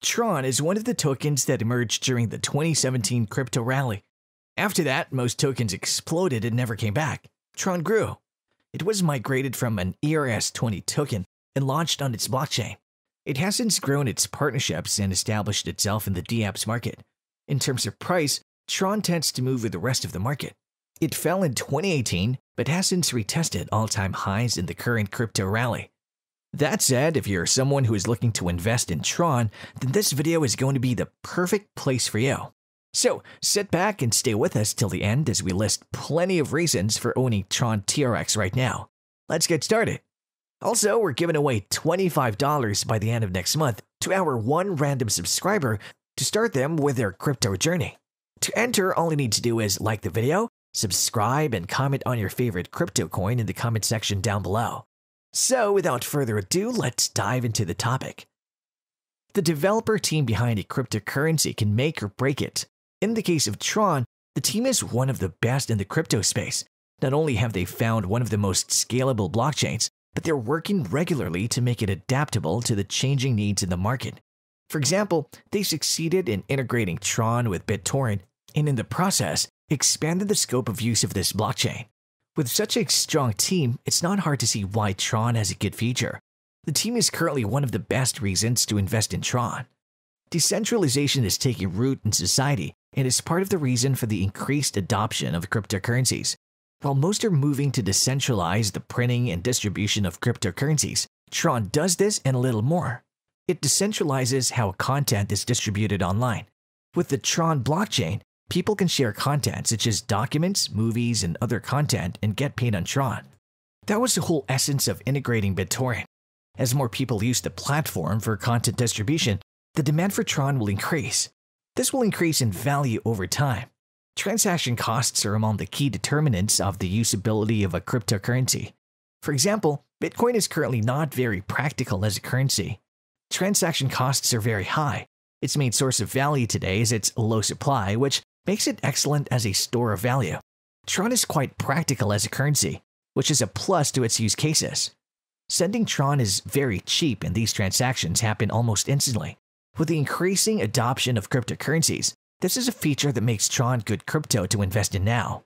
Tron is one of the tokens that emerged during the 2017 crypto rally. After that, most tokens exploded and never came back. Tron grew. It was migrated from an ERC20 token and launched on its blockchain. It has since grown its partnerships and established itself in the dApps market. In terms of price, Tron tends to move with the rest of the market. It fell in 2018, but has since retested all-time highs in the current crypto rally. That said, if you're someone who is looking to invest in Tron, then this video is going to be the perfect place for you. So sit back and stay with us till the end as we list plenty of reasons for owning Tron TRX right now. Let's get started. Also, we're giving away $25 by the end of next month to our one random subscriber to start them with their crypto journey. To enter, all you need to do is like the video, subscribe, and comment on your favorite crypto coin in the comment section down below. So, without further ado, let's dive into the topic. The developer team behind a cryptocurrency can make or break it. In the case of Tron, the team is one of the best in the crypto space. Not only have they found one of the most scalable blockchains, but they're working regularly to make it adaptable to the changing needs in the market. For example, they succeeded in integrating Tron with BitTorrent and in the process expanded the scope of use of this blockchain. With such a strong team, it's not hard to see why Tron has a good future. The team is currently one of the best reasons to invest in Tron. Decentralization is taking root in society and is part of the reason for the increased adoption of cryptocurrencies. While most are moving to decentralize the printing and distribution of cryptocurrencies, Tron does this and a little more. It decentralizes how content is distributed online. With the Tron blockchain, people can share content such as documents, movies, and other content and get paid on Tron. That was the whole essence of integrating BitTorrent. As more people use the platform for content distribution, the demand for Tron will increase. This will increase in value over time. Transaction costs are among the key determinants of the usability of a cryptocurrency. For example, Bitcoin is currently not very practical as a currency. Transaction costs are very high. Its main source of value today is its low supply, which makes it excellent as a store of value. Tron is quite practical as a currency, which is a plus to its use cases. Sending Tron is very cheap and these transactions happen almost instantly. With the increasing adoption of cryptocurrencies, this is a feature that makes Tron good crypto to invest in now.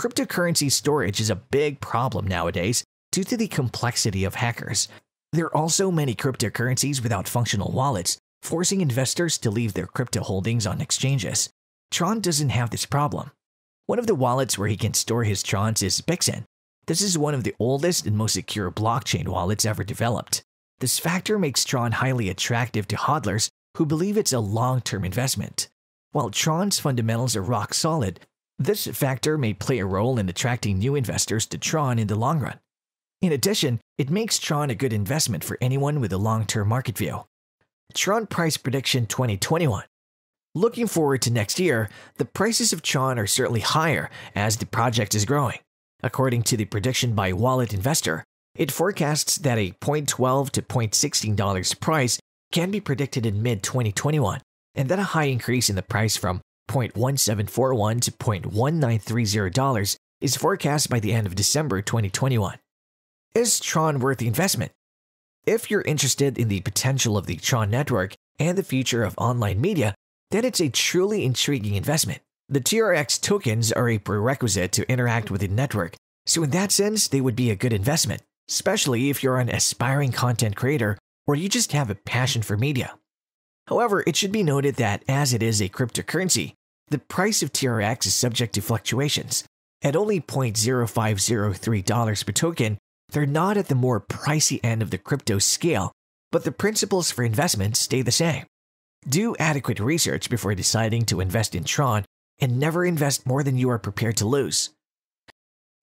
Cryptocurrency storage is a big problem nowadays due to the complexity of hackers. There are also many cryptocurrencies without functional wallets, forcing investors to leave their crypto holdings on exchanges. Tron doesn't have this problem. One of the wallets where he can store his Trons is Bixen. This is one of the oldest and most secure blockchain wallets ever developed. This factor makes Tron highly attractive to hodlers who believe it's a long-term investment. While Tron's fundamentals are rock solid, this factor may play a role in attracting new investors to Tron in the long run. In addition, it makes Tron a good investment for anyone with a long-term market view. Tron Price Prediction 2021 Looking forward to next year, the prices of Tron are certainly higher as the project is growing. According to the prediction by Wallet Investor, it forecasts that a $0.12 to $0.16 price can be predicted in mid 2021, and that a high increase in the price from $0.1741 to $0.1930 is forecast by the end of December 2021. Is Tron worth the investment? If you're interested in the potential of the Tron network and the future of online media, then it's a truly intriguing investment. The TRX tokens are a prerequisite to interact with the network, so in that sense, they would be a good investment, especially if you're an aspiring content creator or you just have a passion for media. However, it should be noted that as it is a cryptocurrency, the price of TRX is subject to fluctuations. At only $0.0503 per token, they're not at the more pricey end of the crypto scale, but the principles for investment stay the same. Do adequate research before deciding to invest in Tron and never invest more than you are prepared to lose.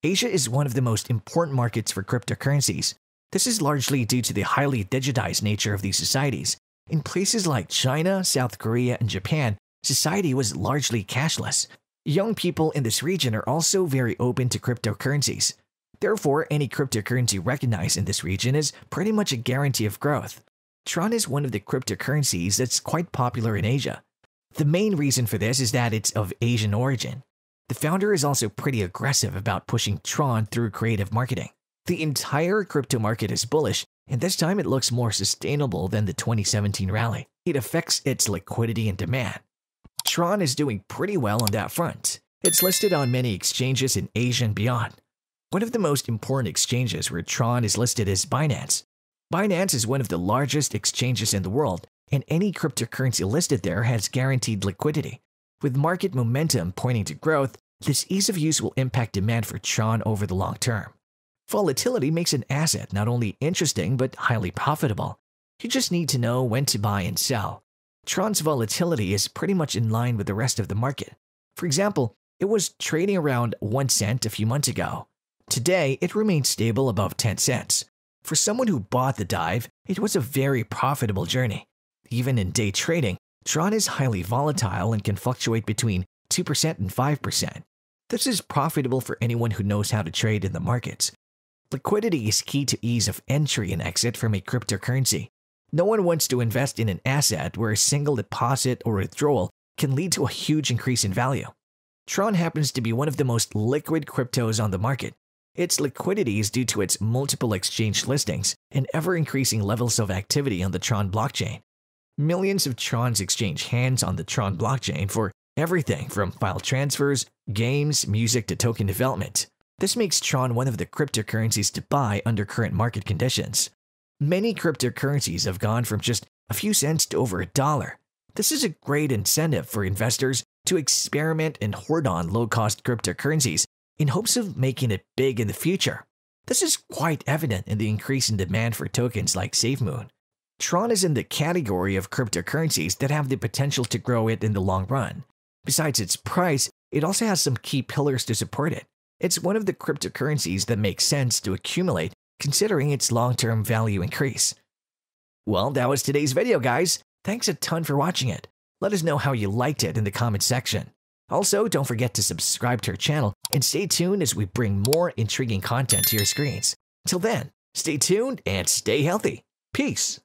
Asia is one of the most important markets for cryptocurrencies. This is largely due to the highly digitized nature of these societies. In places like China, South Korea, and Japan, society was largely cashless. Young people in this region are also very open to cryptocurrencies. Therefore, any cryptocurrency recognized in this region is pretty much a guarantee of growth. Tron is one of the cryptocurrencies that's quite popular in Asia. The main reason for this is that it's of Asian origin. The founder is also pretty aggressive about pushing Tron through creative marketing. The entire crypto market is bullish, and this time it looks more sustainable than the 2017 rally. It affects its liquidity and demand. Tron is doing pretty well on that front. It's listed on many exchanges in Asia and beyond. One of the most important exchanges where Tron is listed is Binance. Binance is one of the largest exchanges in the world, and any cryptocurrency listed there has guaranteed liquidity. With market momentum pointing to growth, this ease of use will impact demand for Tron over the long term. Volatility makes an asset not only interesting but highly profitable. You just need to know when to buy and sell. Tron's volatility is pretty much in line with the rest of the market. For example, it was trading around 1 cent a few months ago. Today, it remains stable above 10 cents. For someone who bought the dive, it was a very profitable journey. Even in day trading, Tron is highly volatile and can fluctuate between 2% and 5%. This is profitable for anyone who knows how to trade in the markets. Liquidity is key to ease of entry and exit from a cryptocurrency. No one wants to invest in an asset where a single deposit or withdrawal can lead to a huge increase in value. Tron happens to be one of the most liquid cryptos on the market. Its liquidity is due to its multiple exchange listings and ever increasing levels of activity on the Tron blockchain. Millions of Trons exchange hands on the Tron blockchain for everything from file transfers, games, music to token development. This makes Tron one of the cryptocurrencies to buy under current market conditions. Many cryptocurrencies have gone from just a few cents to over a dollar. This is a great incentive for investors to experiment and hoard on low-cost cryptocurrencies in hopes of making it big in the future. This is quite evident in the increase in demand for tokens like SafeMoon. Tron is in the category of cryptocurrencies that have the potential to grow it in the long run. Besides its price, it also has some key pillars to support it. It's one of the cryptocurrencies that makes sense to accumulate considering its long-term value increase. Well, that was today's video, guys. Thanks a ton for watching it. Let us know how you liked it in the comment section. Also, don't forget to subscribe to our channel and stay tuned as we bring more intriguing content to your screens. Till then, stay tuned and stay healthy. Peace.